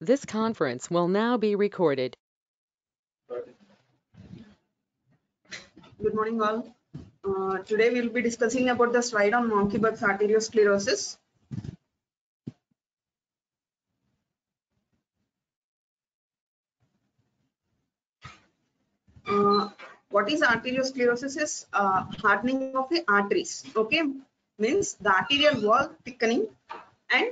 This conference will now be recorded. Good morning, all. Uh, today we'll be discussing about the slide on Monckeberg's arteriosclerosis. Uh, what is arteriosclerosis is uh, hardening of the arteries. Okay, means the arterial wall thickening, and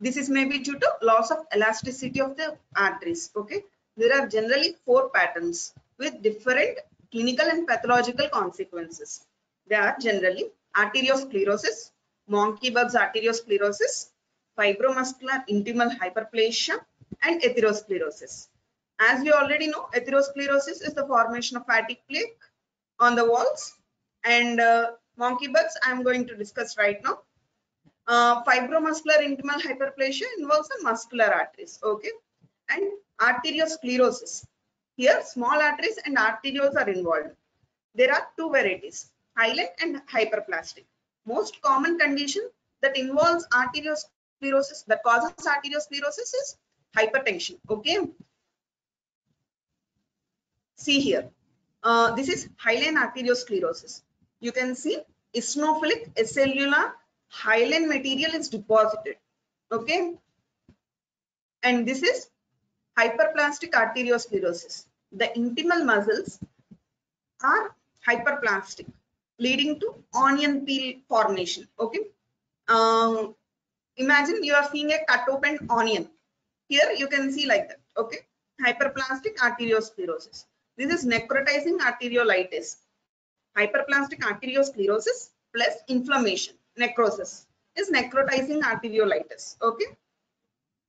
this is maybe due to loss of elasticity of the arteries. Okay, there are generally four patterns with different clinical and pathological consequences. They are generally arteriosclerosis, Monckeberg's arteriosclerosis, fibromuscular intimal hyperplasia, and atherosclerosis. As we already know, atherosclerosis is the formation of fatty plaque on the walls, and uh, Monckeberg's I am going to discuss right now. Uh, fibromuscular intimal hyperplasia involves the muscular arteries, okay, and arteriosclerosis here, small arteries and arterioles are involved. There are two varieties, hyaline and hyperplastic. Most common condition that involves arteriosclerosis, that causes arteriosclerosis is hypertension. Okay. See here. Uh, this is hyaline arteriosclerosis. You can see eosinophilic acellular hyaline material is deposited. Okay. And this is hyperplastic arteriosclerosis. The intimal muscles are hyperplastic, leading to onion peel formation. Okay. Um, imagine you are seeing a cut open onion. Here you can see like that. Okay. Hyperplastic arteriosclerosis. This is necrotizing arteriolitis. Hyperplastic arteriosclerosis plus inflammation, necrosis is necrotizing arteriolitis. Okay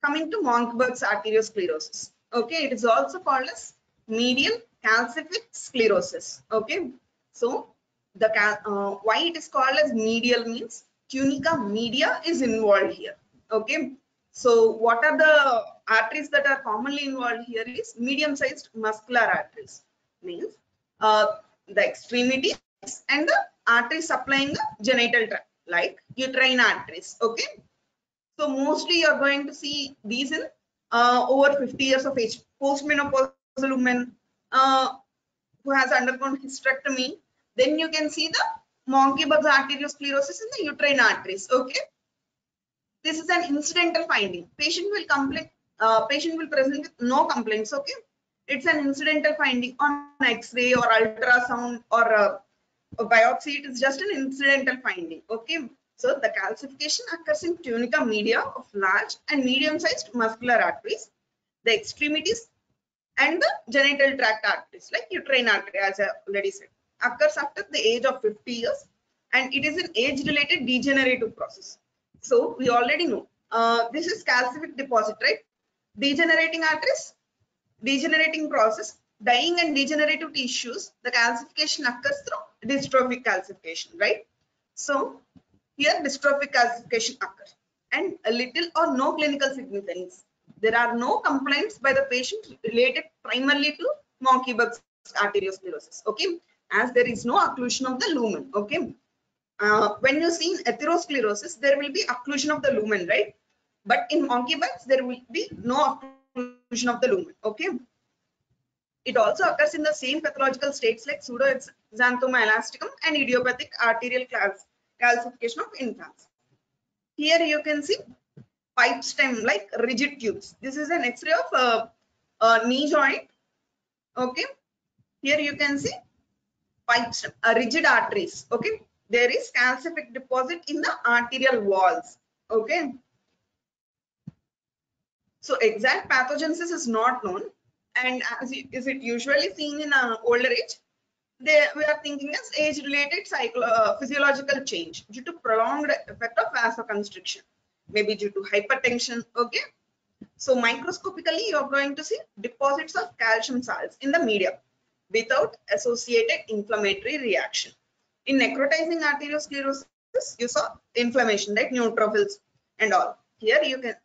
coming to Monckeberg's arteriosclerosis. Okay, it is also called as medial calcific sclerosis. Okay, so the uh, why it is called as medial means tunica media is involved here. Okay, so what are the arteries that are commonly involved here is medium-sized muscular arteries means uh, the extremities and the arteries supplying the genital tract like uterine arteries. Okay, so mostly you're going to see these in uh, over 50 years of age, postmenopausal women uh, who has undergone hysterectomy. Then you can see the Monckeberg's arteriosclerosis in the uterine arteries. Okay. This is an incidental finding. Patient will complain. Uh, patient will present with no complaints. Okay. It's an incidental finding on X-ray or ultrasound or uh, a biopsy. It is just an incidental finding. Okay. So the calcification occurs in tunica media of large and medium-sized muscular arteries, the extremities, and the genital tract arteries like uterine artery as I already said occurs after the age of 50 years and it is an age-related degenerative process. So we already know uh, this is calcific deposit, right? Degenerating arteries, degenerating process, dying and degenerative tissues, the calcification occurs through dystrophic calcification, right? So here dystrophic calcification occurs and a little or no clinical significance. There are no complaints by the patient related primarily to Monckeberg's arteriosclerosis. Okay, as there is no occlusion of the lumen. Okay, uh, when you see in atherosclerosis, there will be occlusion of the lumen, right? But in Monckeberg's, there will be no occlusion of the lumen. Okay. It also occurs in the same pathological states like pseudoxanthoma elasticum and idiopathic arterial calcification of infants. Here you can see pipe stem like rigid tubes. This is an X-ray of a, a knee joint. Okay. Here you can see pipe stem, rigid arteries. Okay. There is calcific deposit in the arterial walls. Okay. So exact pathogenesis is not known and as is it usually seen in a older age they, we are thinking as age-related uh, physiological change due to prolonged effect of vasoconstriction, maybe due to hypertension. Okay. So microscopically, you are going to see deposits of calcium salts in the media without associated inflammatory reaction. In necrotizing arteriosclerosis, you saw inflammation, like Neutrophils and all. Here you can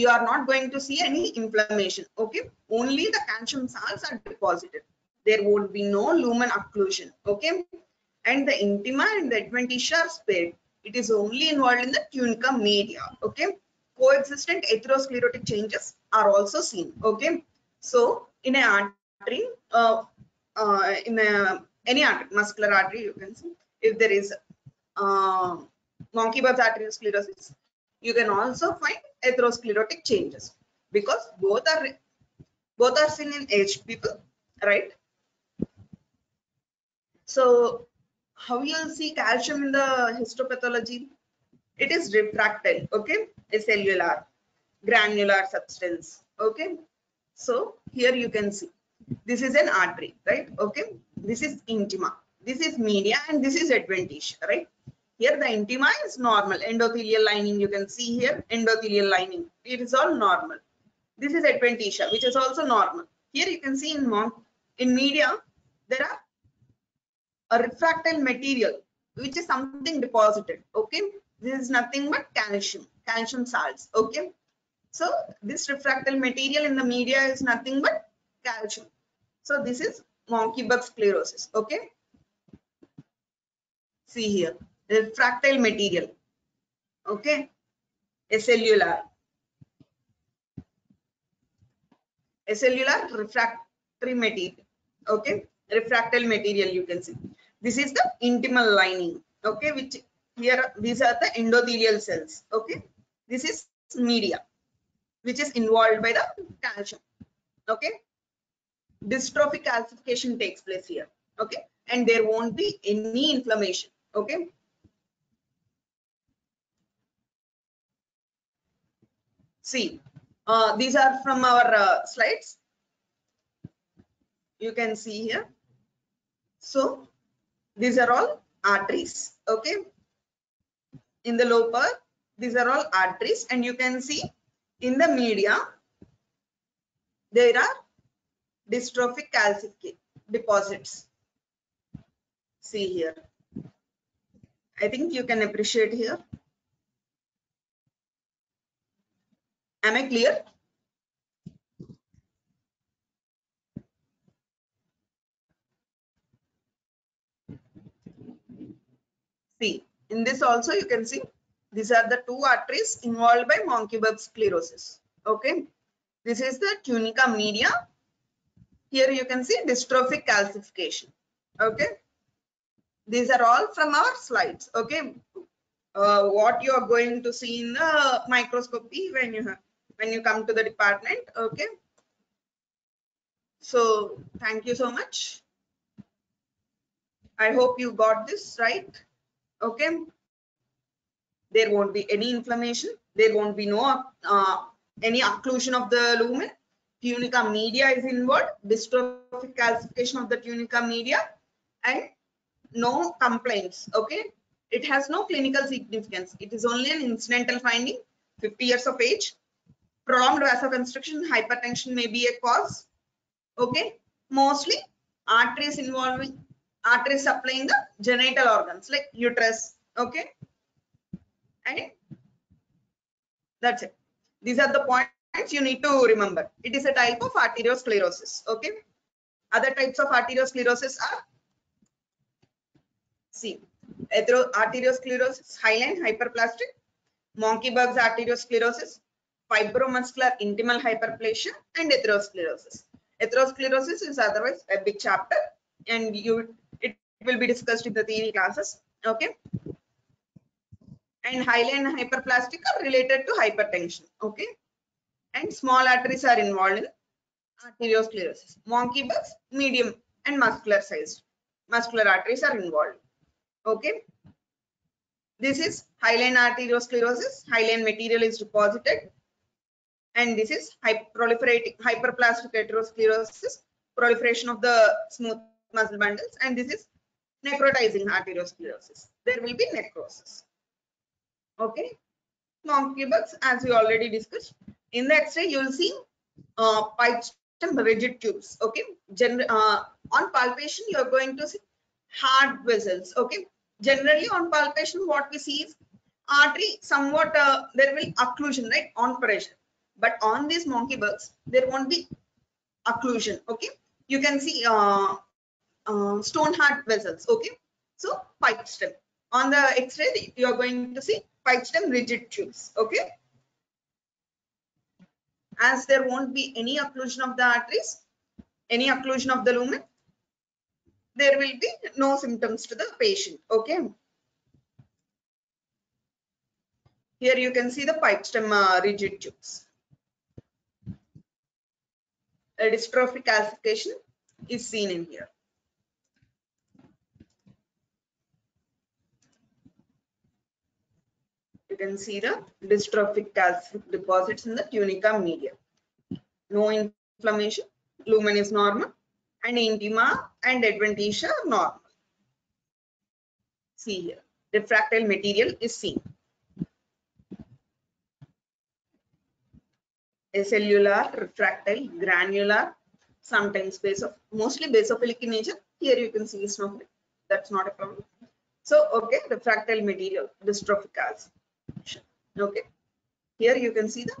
you are not going to see any inflammation. Okay. Only the calcium salts are deposited there would be no lumen occlusion okay and the intima and the adventitia are spared it is only involved in the tunica media okay coexistent atherosclerotic changes are also seen. Okay, so in an artery, uh, uh, in a, any artery, muscular artery, you can see if there is uh, monkey Monckeberg's arteriosclerosis, you can also find atherosclerotic changes because both are both are seen in aged people, right? So how you'll see calcium in the histopathology? It is refractile, okay? A cellular, granular substance, okay? So here you can see this is an artery, right? Okay, this is intima, this is media, and this is adventitia, right? Here the intima is normal, endothelial lining you can see here, endothelial lining, it is all normal. This is adventitia, which is also normal. Here you can see in, in media, there are a refractile material, which is something deposited, okay? This is nothing but calcium, calcium salts, okay? So this refractile material in the media is nothing but calcium. So this is Monckeberg's sclerosis, okay? See here, refractile material, okay? A cellular, a cellular refractory material, okay? Refractile material you can see. This is the intimal lining, okay? Which here these are the endothelial cells, okay? This is media which is involved by the calcium okay dystrophic calcification takes place here okay and there won't be any inflammation okay see uh, these are from our uh, slides you can see here so these are all arteries okay in the lower these are all arteries and you can see in the media, there are dystrophic calcific deposits. See here. I think you can appreciate here. Am I clear? See, in this also you can see these are the two arteries involved by Monckeberg's sclerosis. Okay. This is the tunica media. Here you can see dystrophic calcification. Okay. These are all from our slides. Okay. Uh, what you are going to see in the microscopy when you have, when you come to the department. Okay. So thank you so much. I hope you got this right. Okay there won't be any inflammation there won't be no uh, any occlusion of the lumen tunica media is involved dystrophic calcification of the tunica media and no complaints okay it has no clinical significance it is only an incidental finding 50 years of age prolonged vasoconstriction hypertension may be a cause okay mostly arteries involving arteries supplying the genital organs like uterus okay and that's it. These are the points you need to remember. It is a type of arteriosclerosis. Okay. Other types of arteriosclerosis are see arteriosclerosis, hyaline hyperplastic, Monckeberg's arteriosclerosis, fibromuscular intimal hyperplasia, and atherosclerosis. Atherosclerosis is otherwise a big chapter, and you it will be discussed in the theory classes. Okay and hyaline hyperplastic are related to hypertension okay and small arteries are involved in arteriosclerosis Monckeberg's, medium and muscular sized muscular arteries are involved okay this is hyaline arteriosclerosis hyaline material is deposited and this is proliferating hyperplastic atherosclerosis proliferation of the smooth muscle bundles. And this is necrotizing arteriosclerosis there will be necrosis. Okay? Monckeberg's as we already discussed in the x-ray you will see uh, pipe rigid tubes. Okay? Uh, on palpation you are going to see hard vessels. Okay? Generally on palpation what we see is artery somewhat uh, there will occlusion right? On pressure but on these Monckeberg's there won't be occlusion okay you can see uh, uh, stone hard vessels okay so pipe stem on the x-ray you are going to see pipe stem rigid tubes okay as there won't be any occlusion of the arteries, any occlusion of the lumen, there will be no symptoms to the patient. Okay. Here you can see the pipe stem uh, rigid tubes. Dystrophic calcification is seen in here. You can see the dystrophic calcific deposits in the tunica media. No inflammation, lumen is normal, and intima and adventitia are normal. See here, refractile material is seen. Acellular, refractile, granular, sometimes base of mostly basophilic in nature. Here you can see snowflake. That's not a problem. So, okay, refractile material, dystrophic calcification. Okay. Here you can see the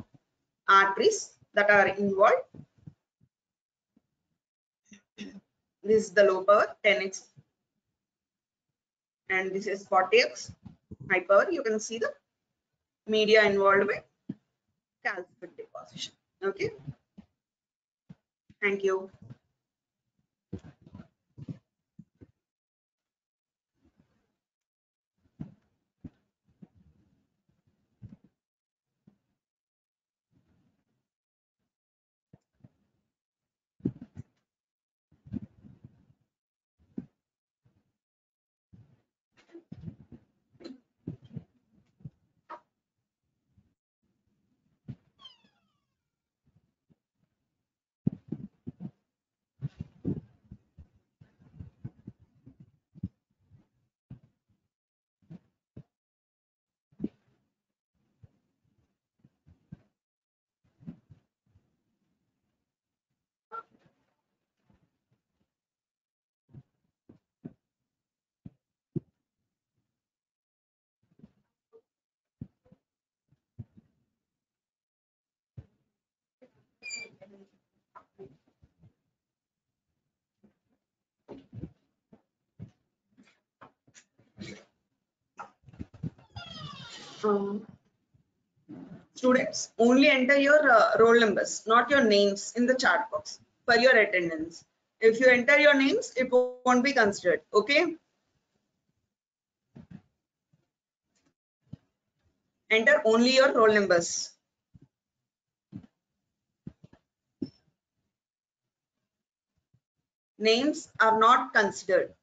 arteries that are involved. This is the low power 10x and this is 40x high power. You can see the media involved with calcific deposition. Okay. Thank you. Um, students only enter your uh, roll numbers not your names in the chat box for your attendance. If you enter your names it won't be considered okay? Enter only your roll numbers names are not considered